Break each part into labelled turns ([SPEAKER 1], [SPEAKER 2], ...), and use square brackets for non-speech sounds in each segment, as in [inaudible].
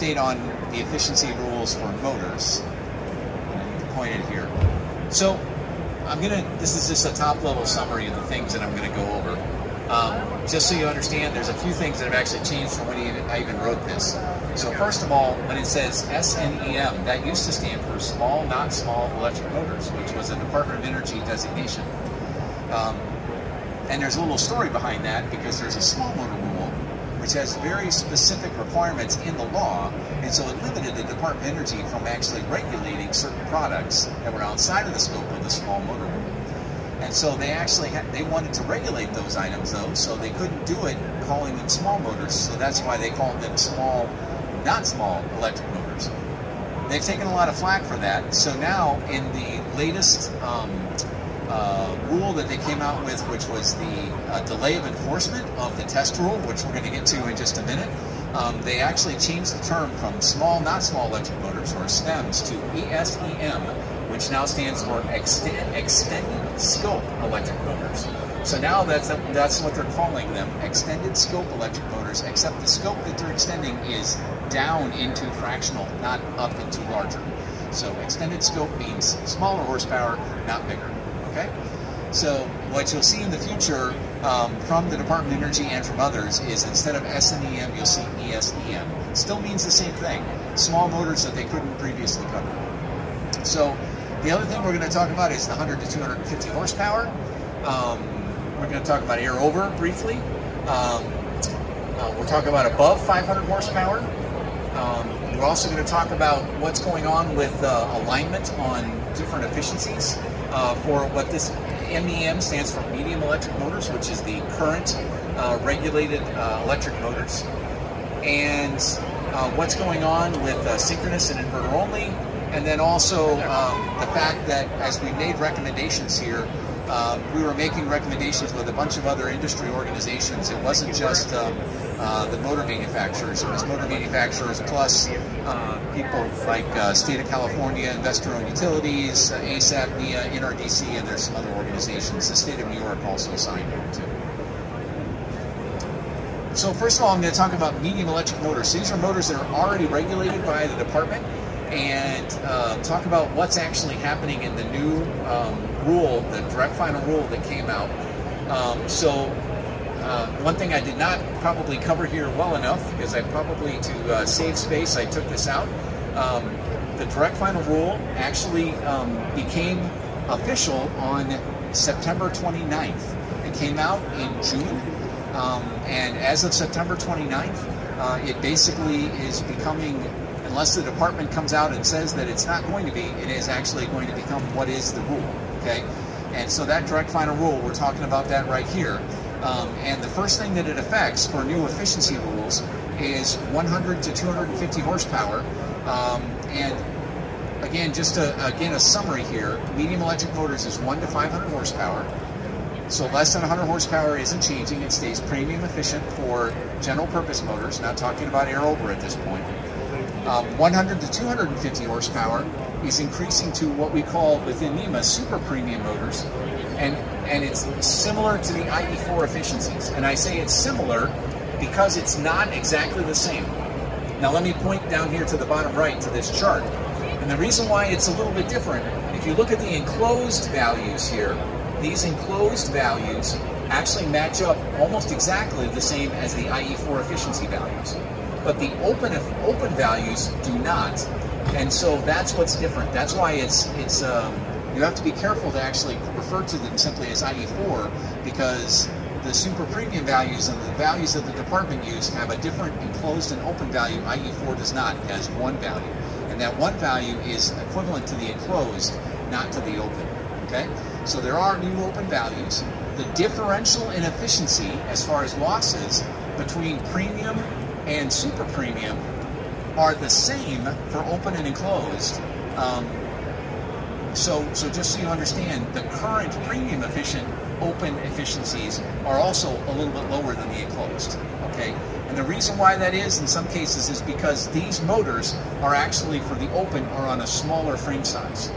[SPEAKER 1] update on the efficiency rules for motors. Pointed here. So I'm gonna. This is just a top level summary of the things that I'm gonna go over. Um, just so you understand, there's a few things that have actually changed from when I even wrote this. So first of all, when it says SNEM, that used to stand for Small Not Small Electric Motors, which was a Department of Energy designation. Um, and there's a little story behind that because there's a small motor which has very specific requirements in the law, and so it limited the Department of Energy from actually regulating certain products that were outside of the scope of the small motor rule. And so they actually had, they wanted to regulate those items though, so they couldn't do it calling them small motors. So that's why they called them small, not small electric motors. They've taken a lot of flack for that. So now in the latest um, uh, rule that they came out with, which was the uh, delay of enforcement of the test rule, which we're going to get to in just a minute, um, they actually changed the term from small, not small electric motors, or SNEMs, to ESEM, which now stands for extend, extended scope electric motors. So now that's that's what they're calling them, extended scope electric motors, except the scope that they're extending is down into fractional, not up into larger. So extended scope means smaller horsepower, not bigger. Okay? So what you'll see in the future um, from the Department of Energy and from others is instead of SNEM, you'll see ESEM. Still means the same thing. Small motors that they couldn't previously cover. So the other thing we're going to talk about is the 100 to 250 horsepower. Um, we're going to talk about air over briefly. Um, uh, we're talking about above 500 horsepower. Um, we're also going to talk about what's going on with uh, alignment on different efficiencies uh, for what this MEM stands for medium electric motors, which is the current uh, regulated uh, electric motors. And uh, what's going on with synchronous and inverter only, and then also um, the fact that as we made recommendations here, um, we were making recommendations with a bunch of other industry organizations. It wasn't just um, uh, the motor manufacturers. It was motor manufacturers plus uh, people like uh, State of California, investor-owned utilities, uh, ASAP, NEEA, NRDC, and there's some other organizations. The state of New York also signed on too. So first of all, I'm going to talk about medium electric motors. These are motors that are already regulated by the department and uh, talk about what's actually happening in the new um, rule, the direct final rule that came out. Um, so uh, one thing I did not probably cover here well enough, because I probably, to uh, save space, I took this out. Um, the direct final rule actually um, became official on September 29th. It came out in June, um, and as of September 29th, uh, it basically is becoming unless the department comes out and says that it's not going to be, it is actually going to become what is the rule, okay? And so that direct final rule, we're talking about that right here. Um, and the first thing that it affects for new efficiency rules is 100 to 250 horsepower. Um, and again, just a, again a summary here, medium electric motors is 1 to 500 horsepower. So less than 100 horsepower isn't changing. It stays premium efficient for general purpose motors, not talking about air over at this point. Um, 100 to 250 horsepower is increasing to what we call within NEMA super premium motors, and and it's similar to the IE4 efficiencies. And I say it's similar because it's not exactly the same. Now let me point down here to the bottom right to this chart. And the reason why it's a little bit different, if you look at the enclosed values here, these enclosed values actually match up almost exactly the same as the IE4 efficiency values but the open open values do not. And so that's what's different. That's why it's it's um, you have to be careful to actually refer to them simply as IE4 because the super premium values and the values that the department use have a different enclosed and open value. IE4 does not. It has one value. And that one value is equivalent to the enclosed, not to the open. Okay? So there are new open values. The differential in efficiency as far as losses between premium and super premium are the same for open and enclosed. Um, so, so just so you understand, the current premium efficient open efficiencies are also a little bit lower than the enclosed. Okay, and the reason why that is in some cases is because these motors are actually for the open are on a smaller frame size.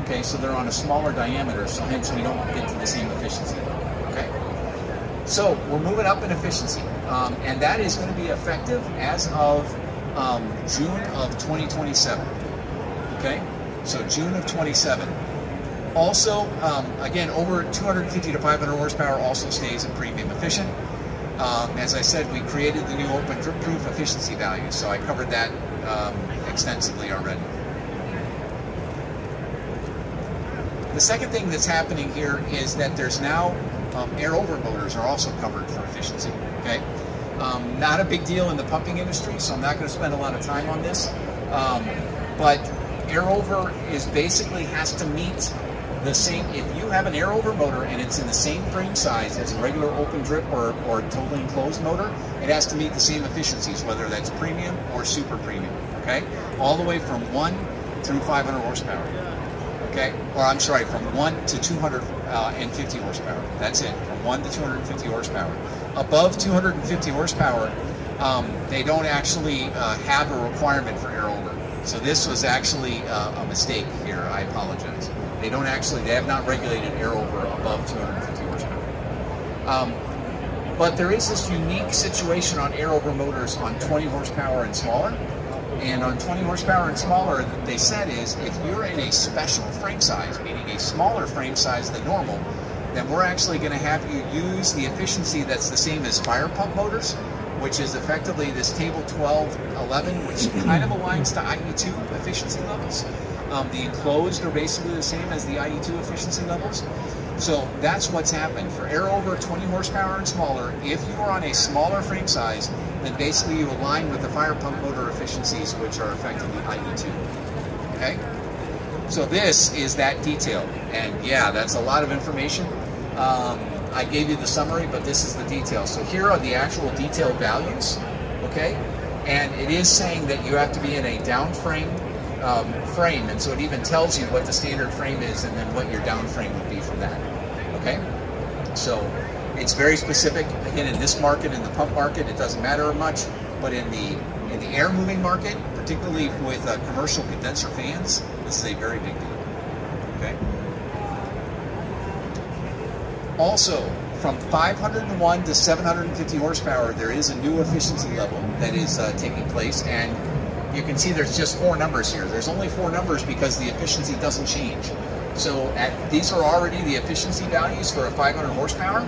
[SPEAKER 1] Okay, so they're on a smaller diameter, so hence we don't get to the same efficiency. Okay, so we're moving up in efficiency. Um, and that is going to be effective as of um, June of 2027. Okay, so June of 27. Also, um, again, over 250 to 500 horsepower also stays in premium efficient. Um, as I said, we created the new open proof efficiency value, so I covered that um, extensively already. The second thing that's happening here is that there's now um, air over motors are also covered for efficiency. Okay, um, not a big deal in the pumping industry, so I'm not going to spend a lot of time on this. Um, but air over is basically has to meet the same. If you have an air over motor and it's in the same frame size as a regular open drip or, or totally enclosed motor, it has to meet the same efficiencies, whether that's premium or super premium. Okay, all the way from one through 500 horsepower okay? Or I'm sorry, from 1 to 250 horsepower. That's it, from 1 to 250 horsepower. Above 250 horsepower, um, they don't actually uh, have a requirement for air over. So this was actually uh, a mistake here. I apologize. They don't actually, they have not regulated air over above 250 horsepower. Um, but there is this unique situation on air over motors on 20 horsepower and smaller and on 20 horsepower and smaller, they said is if you're in a special frame size, meaning a smaller frame size than normal, then we're actually going to have you use the efficiency that's the same as fire pump motors, which is effectively this table 1211, which [clears throat] kind of aligns to IE2 efficiency levels. Um, the enclosed are basically the same as the IE2 efficiency levels. So that's what's happened. For air over 20 horsepower and smaller, if you are on a smaller frame size, then basically you align with the fire pump motor efficiencies, which are effectively IE2. Okay? So this is that detail. And yeah, that's a lot of information. Um, I gave you the summary, but this is the detail. So here are the actual detailed values, okay? And it is saying that you have to be in a down frame um, frame, and so it even tells you what the standard frame is and then what your down frame would be from that, okay? So it's very specific. Again, in this market, in the pump market, it doesn't matter much, but in the in the air moving market, particularly with uh, commercial condenser fans, this is a very big deal. Okay. Also, from 501 to 750 horsepower, there is a new efficiency level that is uh, taking place, and you can see there's just four numbers here. There's only four numbers because the efficiency doesn't change. So at, these are already the efficiency values for a 500 horsepower.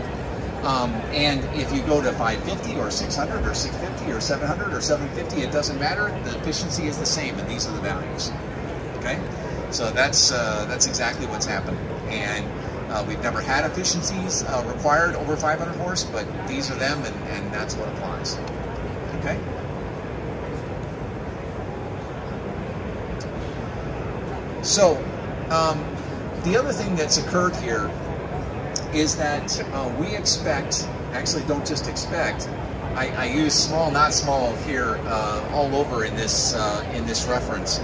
[SPEAKER 1] Um, and if you go to 550 or 600 or 650 or 700 or 750, it doesn't matter. The efficiency is the same, and these are the values. Okay, so that's uh, that's exactly what's happened. And uh, we've never had efficiencies uh, required over 500 horse, but these are them, and, and that's what applies. Okay. So, um, the other thing that's occurred here is that uh, we expect, actually don't just expect, I, I use small, not small here uh, all over in this, uh, in this reference,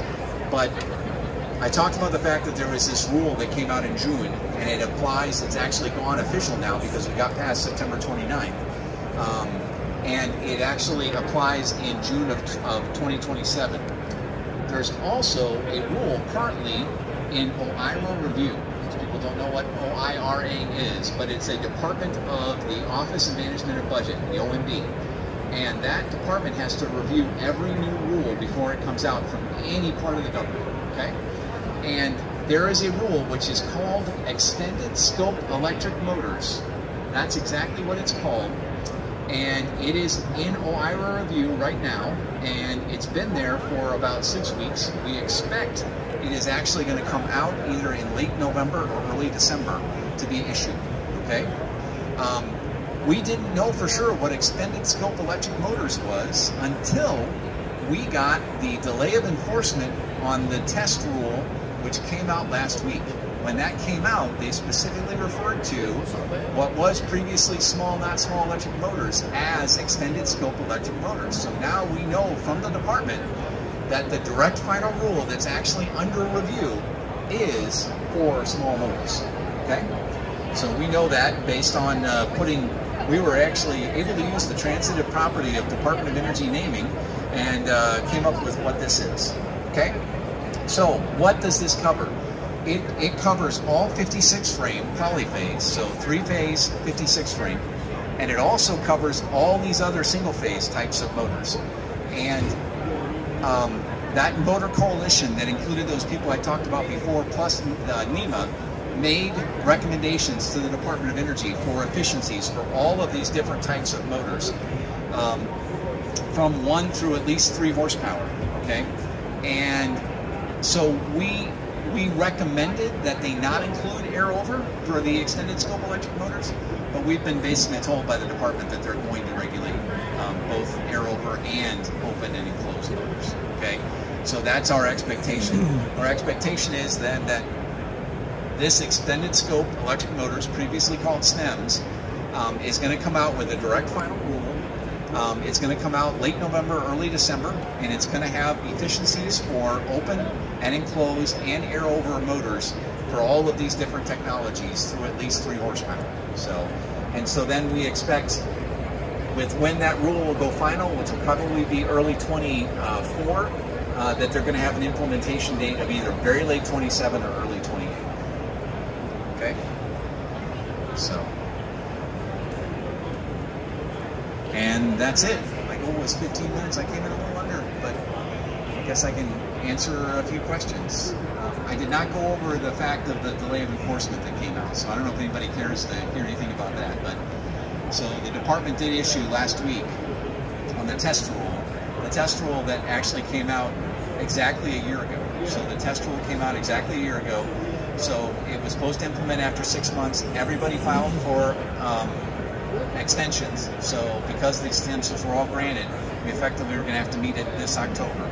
[SPEAKER 1] but I talked about the fact that there was this rule that came out in June, and it applies, it's actually gone official now because we got past September 29th. Um, and it actually applies in June of, of 2027. There's also a rule currently in OIRA review people don't know what OIRA is, but it's a department of the Office of Management and Budget, the OMB. And that department has to review every new rule before it comes out from any part of the government, okay? And there is a rule which is called Extended Scope Electric Motors. That's exactly what it's called. And it is in OIRA review right now, and it's been there for about six weeks. We expect it is actually going to come out either in late November or early December to be issued. Okay. Um, we didn't know for sure what extended scope electric motors was until we got the delay of enforcement on the test rule, which came out last week. When that came out, they specifically referred to what was previously small, not small electric motors as extended scope electric motors. So now we know from the department that the direct final rule that's actually under review is for small motors. Okay? So we know that based on uh, putting, we were actually able to use the transitive property of Department of Energy naming and uh, came up with what this is. Okay? So what does this cover? It, it covers all 56 frame polyphase, so three phase 56 frame, and it also covers all these other single phase types of motors. And um, that motor coalition that included those people I talked about before, plus uh, NEMA, made recommendations to the Department of Energy for efficiencies for all of these different types of motors, um, from one through at least three horsepower. Okay, and so we we recommended that they not include air over for the extended scope electric motors, but we've been basically told by the department that they're going to regulate um, both air over and open and enclosed motors. Okay, so that's our expectation. Our expectation is then that this extended scope electric motors, previously called SNEMs, um, is going to come out with a direct final rule. Um, it's going to come out late November, early December, and it's going to have efficiencies for open and enclosed and air over motors for all of these different technologies through at least three horsepower. So, and so then we expect with when that rule will go final, which will probably be early 24, uh, that they're going to have an implementation date of either very late 27 or early 28. Okay? So. And that's it. My goal was 15 minutes. I came in a little under, but I guess I can answer a few questions. I did not go over the fact of the delay of enforcement that came out, so I don't know if anybody cares to hear anything about that. But so the department did issue last week on the test rule, the test rule that actually came out exactly a year ago. So the test rule came out exactly a year ago. So it was supposed to implement after six months. Everybody filed for um, extensions. So because the extensions were all granted, we effectively were going to have to meet it this October,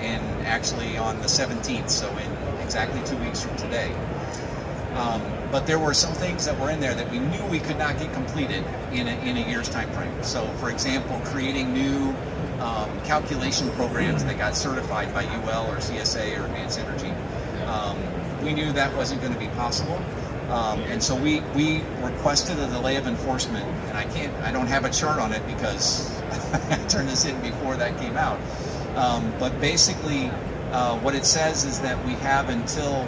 [SPEAKER 1] and actually on the 17th. So in exactly two weeks from today. Um, but there were some things that were in there that we knew we could not get completed in a, in a year's time frame. So, for example, creating new um, calculation programs that got certified by UL or CSA or Advanced Energy. Um, we knew that wasn't going to be possible. Um, and so we, we requested a delay of enforcement, and I can't, I don't have a chart on it because [laughs] I turned this in before that came out. Um, but basically, uh, what it says is that we have until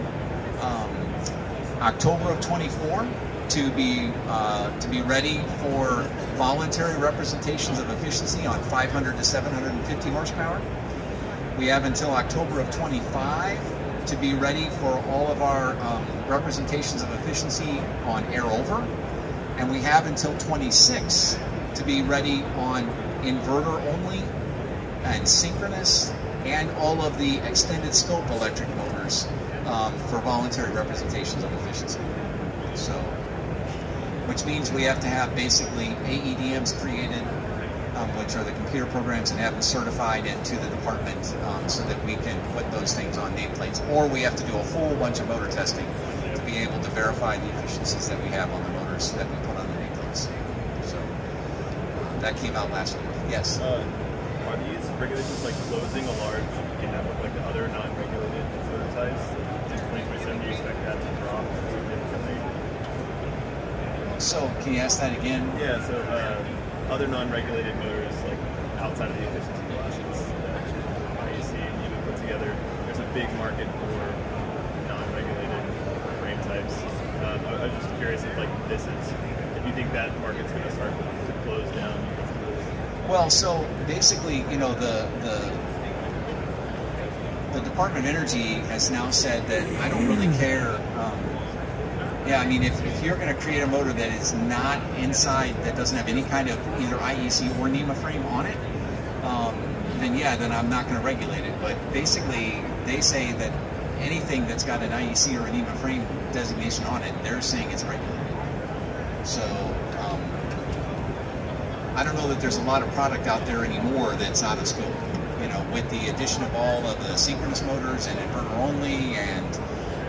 [SPEAKER 1] um, October of 24 to be uh, to be ready for voluntary representations of efficiency on 500 to 750 horsepower. We have until October of 25 to be ready for all of our um, representations of efficiency on air over, and we have until 26 to be ready on inverter only and synchronous and all of the extended scope electric motors um, for voluntary representations of efficiency. So, which means we have to have basically AEDMs created, um, which are the computer programs, and have them certified into the department um, so that we can put those things on nameplates. Or we have to do a whole bunch of motor testing to be able to verify the efficiencies that we have on the motors that we put on the nameplates. So that came out last week. Yes.
[SPEAKER 2] Uh, are these regulations like closing a large gap with like the other non-regulated motor types? In 2027, do you expect that to drop significantly?
[SPEAKER 1] So can you ask that again?
[SPEAKER 2] Yeah, so uh, other non-regulated motors, like outside of the efficiency classes that IEC and even put together, there's a big market for non-regulated frame types. Um, I, was just curious if like this is, if you think that market's going to start to close down.
[SPEAKER 1] Well, so basically, you know, the the the Department of Energy has now said that I don't really care. Um, yeah, I mean, if, if you're going to create a motor that is not inside, that doesn't have any kind of either IEC or NEMA frame on it, um, then yeah, then I'm not going to regulate it. But basically, they say that anything that's got an IEC or a NEMA frame designation on it, they're saying it's regulated. So um, I don't know that there's a lot of product out there anymore that's out of scope. You know, with the addition of all of the synchronous motors and inverter only and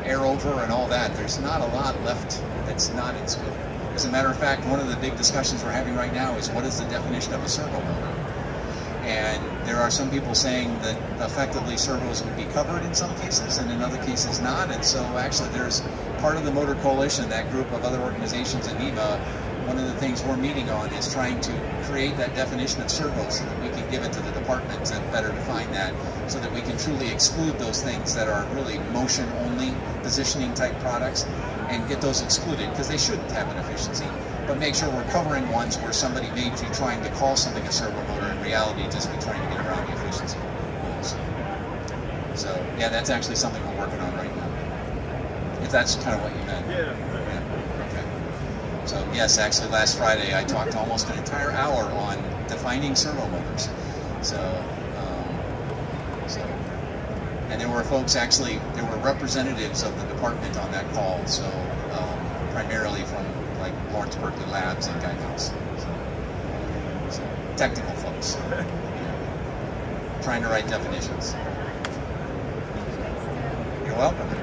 [SPEAKER 1] air over and all that, there's not a lot left that's not in scope. As a matter of fact, one of the big discussions we're having right now is what is the definition of a servo motor? And there are some people saying that effectively servos would be covered in some cases and in other cases not. And so actually there's part of the Motor Coalition, that group of other organizations in NEMA, one of the things we're meeting on is trying to create that definition of servos so that we can give it to the department to better define that so that we can truly exclude those things that are really motion only positioning type products and get those excluded because they shouldn't have an efficiency but make sure we're covering ones where somebody may be trying to call something a servo motor in reality just be trying to get around the efficiency rules. So yeah, that's actually something we're working on right now. If that's kind of what you meant.
[SPEAKER 2] Yeah.
[SPEAKER 1] Yeah. So yes, actually, last Friday I talked almost an entire hour on defining servo motors. So, um, so, and there were folks actually, there were representatives of the department on that call. So, um, primarily from like Lawrence Berkeley Labs and Guidehouse. So, so technical folks. [laughs] Trying to write definitions. You're welcome.